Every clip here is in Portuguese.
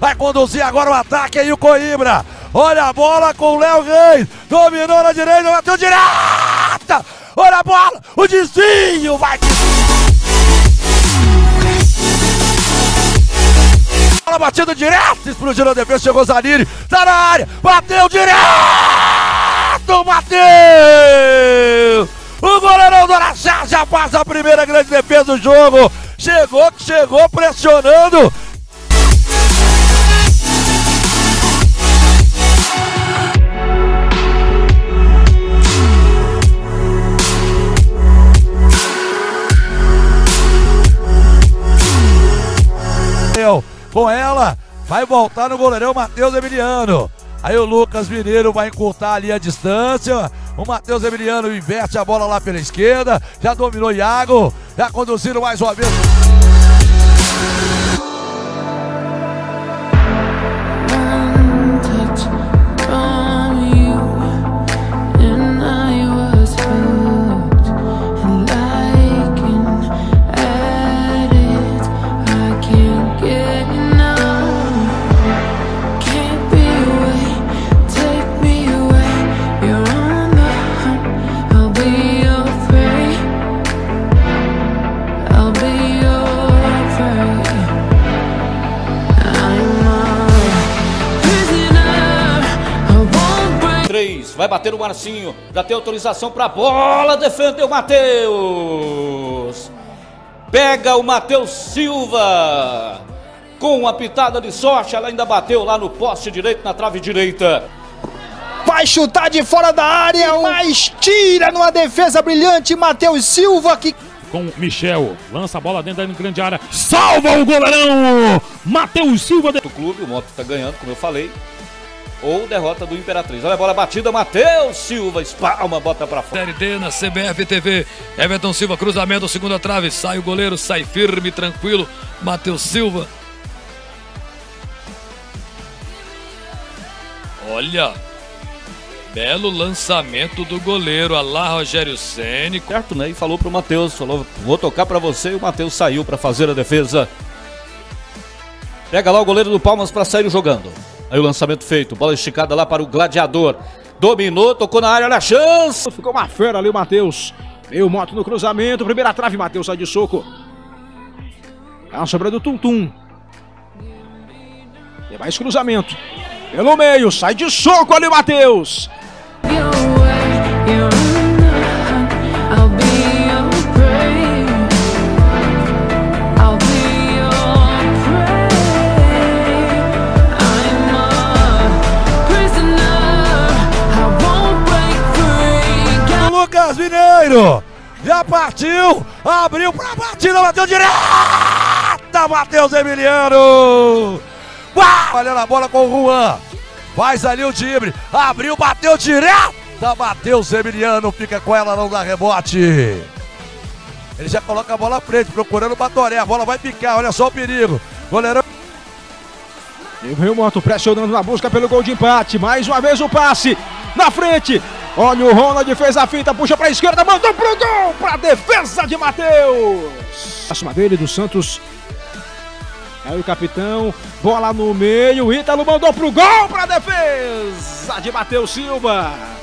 vai conduzir agora o ataque aí o Coimbra. Olha a bola com o Léo Reis. Dominou na direita, bateu direta. Olha a bola, o desvio vai. Bola batida direta, explodiu na defesa, chegou Zanini, tá na área, bateu direto, bateu! O goleirão do Araxá já faz a primeira grande defesa do jogo. Chegou, chegou pressionando. Com ela, vai voltar no goleirão Matheus Emiliano. Aí o Lucas Mineiro vai encurtar ali a distância. O Matheus Emiliano inverte a bola lá pela esquerda. Já dominou Iago. Já conduzindo mais uma vez. 3, vai bater o Marcinho, já tem autorização pra bola, defendeu o Matheus. Pega o Matheus Silva. Com uma pitada de sorte, ela ainda bateu lá no poste direito, na trave direita. Vai chutar de fora da área, mas tira numa defesa brilhante. Matheus Silva que com Michel. Lança a bola dentro da grande área. Salva o goleirão! Matheus Silva. De... Do clube, o Moto tá ganhando, como eu falei. Ou derrota do Imperatriz. Olha a bola batida, Matheus Silva espalma, bota pra fora. Série D na CBF TV. Everton Silva, cruzamento, segunda trave. Sai o goleiro, sai firme, tranquilo. Matheus Silva. Olha. Belo lançamento do goleiro. Alá Rogério Ceni. Certo, né? E falou pro Matheus, falou, vou tocar pra você e o Matheus saiu pra fazer a defesa. Pega lá o goleiro do Palmas pra sair jogando. Aí o lançamento feito, bola esticada lá para o Gladiador. Dominou, tocou na área, olha a chance. ficou uma fera ali o Matheus. Veio moto no cruzamento, primeira trave, Matheus sai de soco. Tá sobrando o Tum-Tum. Tem mais cruzamento. Pelo meio, sai de soco ali o Matheus. Já partiu, abriu pra batida, bateu direta, Matheus Emiliano. Olha na bola com o Juan. Faz ali o timbre, abriu, bateu direta, Matheus Emiliano fica com ela, não dá rebote. Ele já coloca a bola à frente, procurando o Batoré. A bola vai picar, olha só o perigo. Goleirão. E o Moto pressionando na busca pelo gol de empate. Mais uma vez o passe na frente. Olha o Ronald, fez a finta, puxa para a esquerda, mandou pro gol, para defesa de Matheus. Acima dele do Santos. Aí o capitão, bola no meio, Ítalo mandou pro gol, para defesa de Matheus Silva.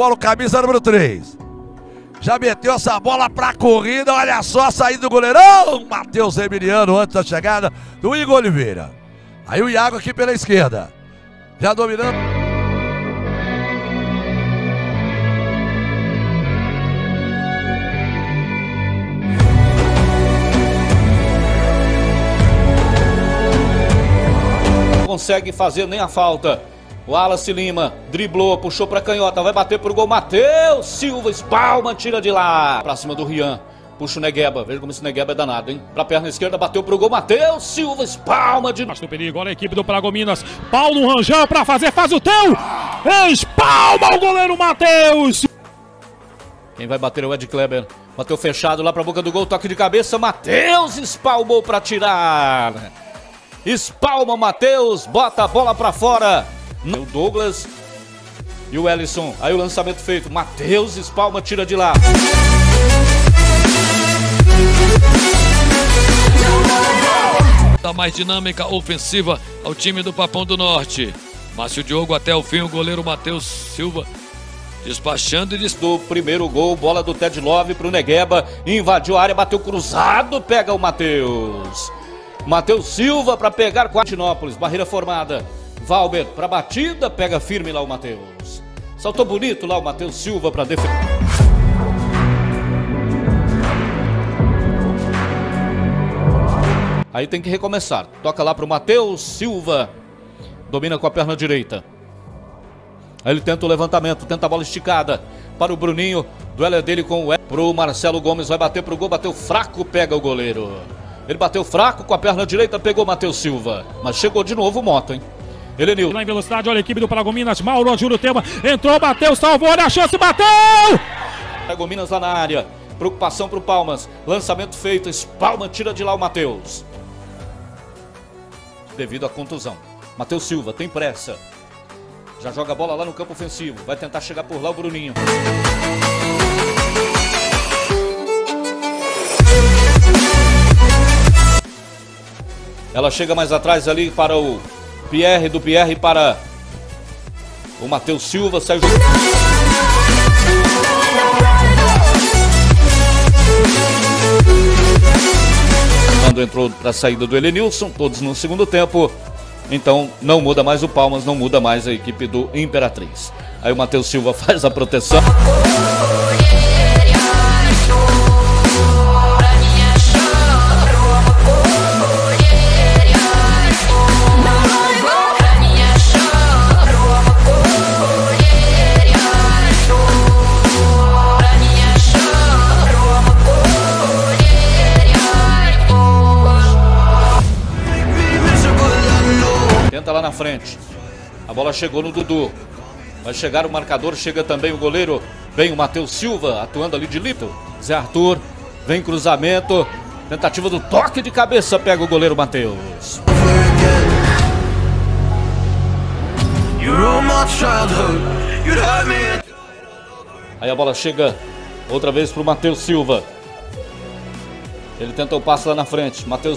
bola o camisa número 3. Já meteu essa bola pra corrida, olha só a saída do goleirão. Matheus Emiliano antes da chegada do Igor Oliveira. Aí o Iago aqui pela esquerda. Já dominando. consegue fazer nem a falta. O Wallace Lima driblou, puxou pra canhota, vai bater pro gol. Matheus Silva espalma, tira de lá. Pra cima do Rian. Puxa o Negueba, veja como esse Negueba é danado, hein? Pra perna esquerda, bateu pro gol. Matheus Silva espalma de Mas no perigo, olha a equipe do Paragominas. Paulo Rangel pra fazer, faz o teu. Espalma o goleiro Matheus. Quem vai bater é o Ed Kleber. Bateu fechado lá pra boca do gol, toque de cabeça. Matheus espalmou pra tirar. Espalma Matheus, bota a bola pra fora. O Douglas e o Ellison. Aí o lançamento feito. Matheus espalma, tira de lá. Dá mais dinâmica ofensiva ao time do Papão do Norte. Márcio Diogo até o fim, o goleiro Matheus Silva despachando e des... Do primeiro gol, bola do Ted Love pro Negueba. Invadiu a área, bateu cruzado, pega o Matheus. Matheus Silva para pegar com Atinópolis, barreira formada. Valber para batida, pega firme lá o Matheus. Saltou bonito lá o Matheus Silva para defender. Aí tem que recomeçar. Toca lá pro Matheus Silva. Domina com a perna direita. Aí ele tenta o levantamento, tenta a bola esticada para o Bruninho. Duelo é dele com o pro Marcelo Gomes. Vai bater pro gol, bateu fraco, pega o goleiro. Ele bateu fraco com a perna direita, pegou Matheus Silva. Mas chegou de novo o moto, hein? Ele Nil. Lá em velocidade, olha a equipe do Paragominas. Mauro Júlio Tema entrou, bateu, salvou, olha a chance, bateu. Pegou Minas lá na área. Preocupação pro Palmas. Lançamento feito. Espalma, tira de lá o Matheus. Devido à contusão. Matheus Silva tem pressa. Já joga a bola lá no campo ofensivo. Vai tentar chegar por lá o Bruninho. Ela chega mais atrás ali para o Pierre, do Pierre para o Matheus Silva. Saiu Quando entrou para a saída do Elenilson, todos no segundo tempo. Então não muda mais o Palmas, não muda mais a equipe do Imperatriz. Aí o Matheus Silva faz a proteção. Tenta lá na frente. A bola chegou no Dudu. Vai chegar o marcador, chega também o goleiro. Vem o Matheus Silva atuando ali de lito. Zé Arthur, vem cruzamento. Tentativa do toque de cabeça, pega o goleiro Matheus. Aí a bola chega outra vez pro Matheus Silva. Ele tenta o passe lá na frente. Matheus.